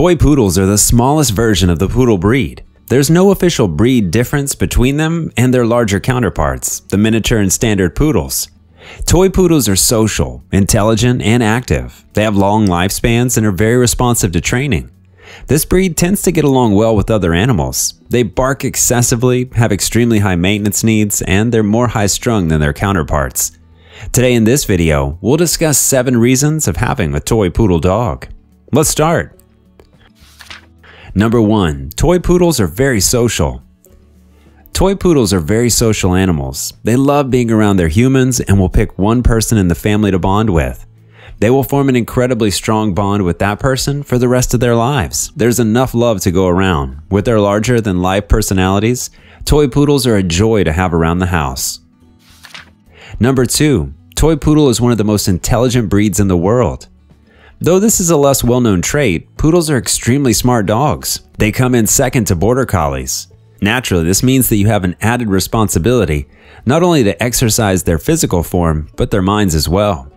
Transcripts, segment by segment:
Toy poodles are the smallest version of the poodle breed. There's no official breed difference between them and their larger counterparts, the miniature and standard poodles. Toy poodles are social, intelligent, and active. They have long lifespans and are very responsive to training. This breed tends to get along well with other animals. They bark excessively, have extremely high maintenance needs, and they're more high strung than their counterparts. Today in this video, we'll discuss 7 reasons of having a toy poodle dog. Let's start. Number 1. Toy poodles are very social. Toy poodles are very social animals. They love being around their humans and will pick one person in the family to bond with. They will form an incredibly strong bond with that person for the rest of their lives. There's enough love to go around. With their larger than life personalities, toy poodles are a joy to have around the house. Number 2. Toy poodle is one of the most intelligent breeds in the world. Though this is a less well-known trait, poodles are extremely smart dogs. They come in second to border collies. Naturally, this means that you have an added responsibility, not only to exercise their physical form, but their minds as well.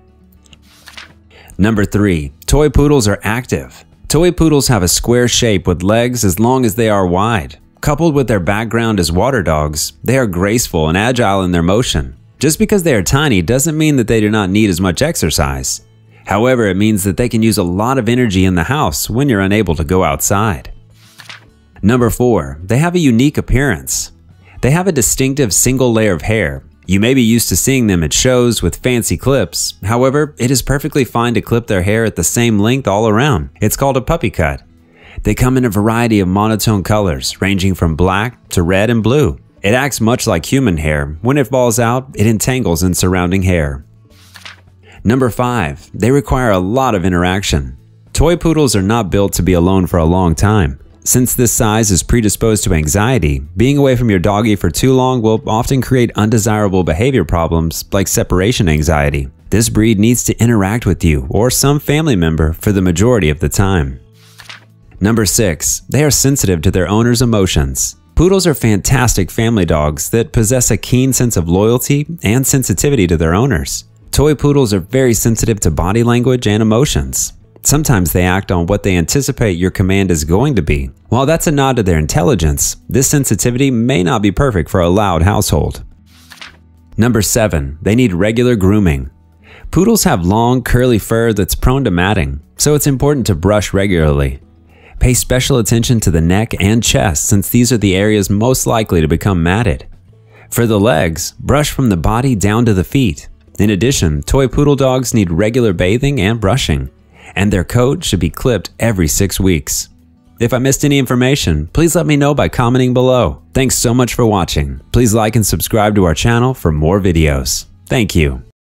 Number 3. Toy poodles are active. Toy poodles have a square shape with legs as long as they are wide. Coupled with their background as water dogs, they are graceful and agile in their motion. Just because they are tiny doesn't mean that they do not need as much exercise. However, it means that they can use a lot of energy in the house when you're unable to go outside. Number 4. They have a unique appearance. They have a distinctive single layer of hair. You may be used to seeing them at shows with fancy clips. However, it is perfectly fine to clip their hair at the same length all around. It's called a puppy cut. They come in a variety of monotone colors, ranging from black to red and blue. It acts much like human hair. When it falls out, it entangles in surrounding hair. Number 5. They require a lot of interaction. Toy poodles are not built to be alone for a long time. Since this size is predisposed to anxiety, being away from your doggy for too long will often create undesirable behavior problems like separation anxiety. This breed needs to interact with you or some family member for the majority of the time. Number 6. They are sensitive to their owner's emotions. Poodles are fantastic family dogs that possess a keen sense of loyalty and sensitivity to their owners. Toy poodles are very sensitive to body language and emotions. Sometimes they act on what they anticipate your command is going to be. While that's a nod to their intelligence, this sensitivity may not be perfect for a loud household. Number 7. They need regular grooming. Poodles have long, curly fur that's prone to matting, so it's important to brush regularly. Pay special attention to the neck and chest since these are the areas most likely to become matted. For the legs, brush from the body down to the feet. In addition, toy poodle dogs need regular bathing and brushing, and their coat should be clipped every six weeks. If I missed any information, please let me know by commenting below. Thanks so much for watching. Please like and subscribe to our channel for more videos. Thank you.